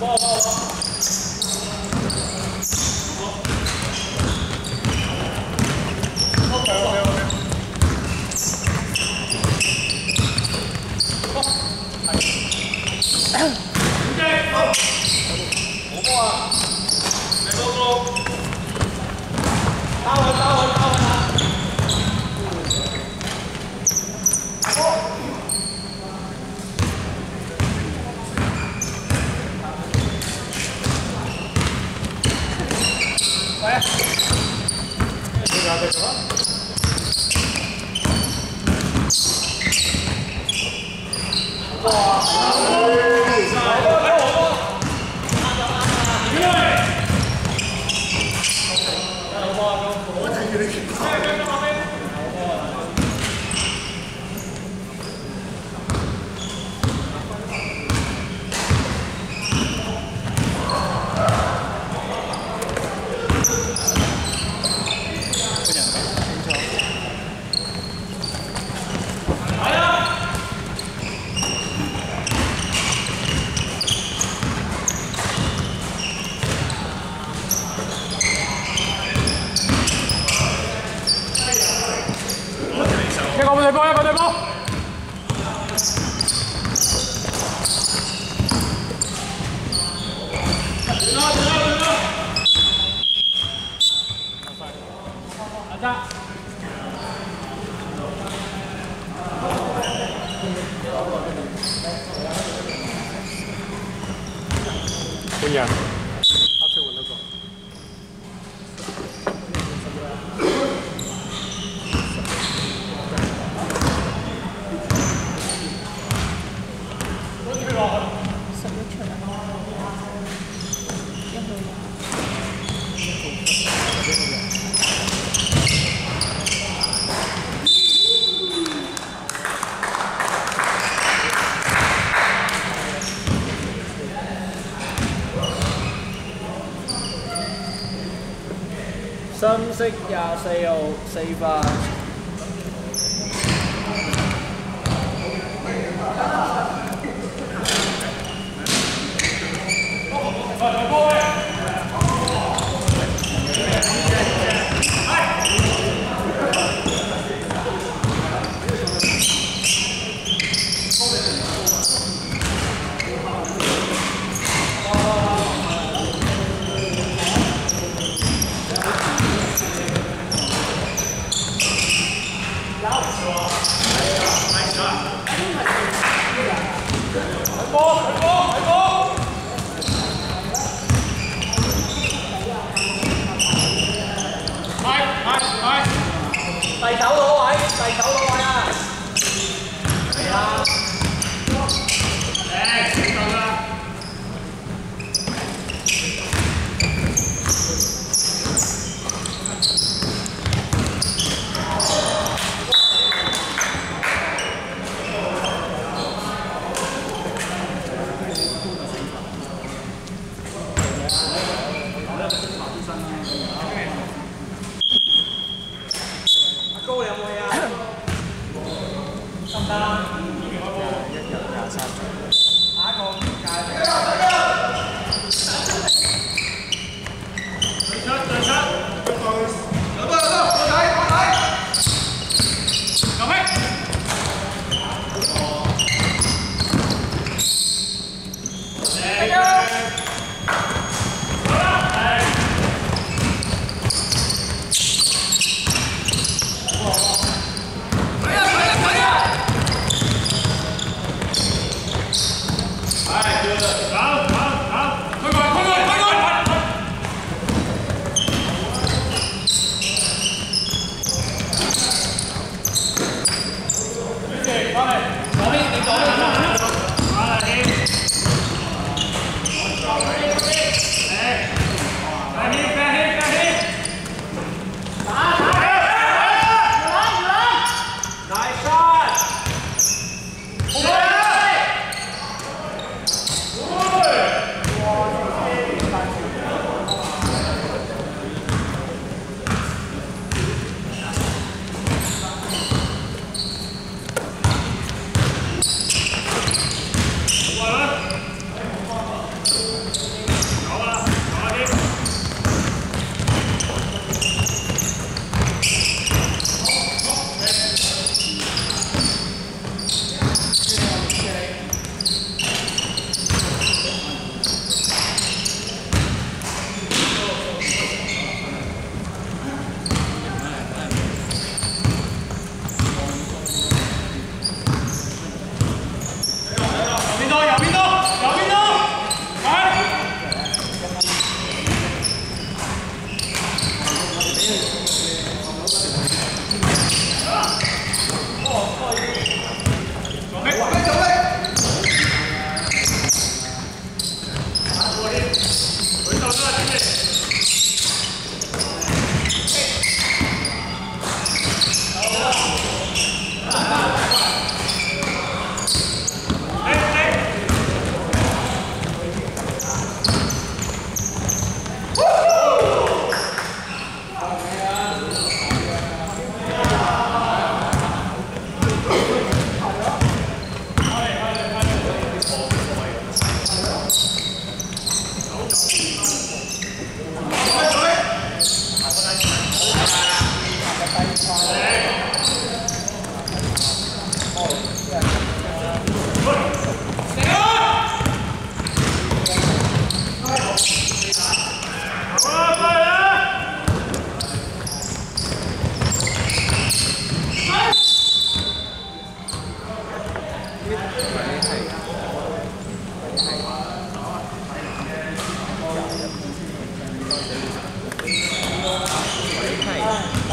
ball. 一個半對波，一個對波。Yeah. C 呀，C 哟，C 吧。第九位，第九位。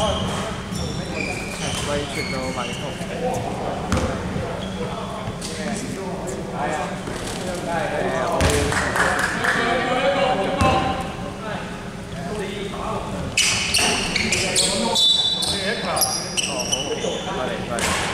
ไว้สิบโลไว้หกได้แล้วโอ้โหอะไรไป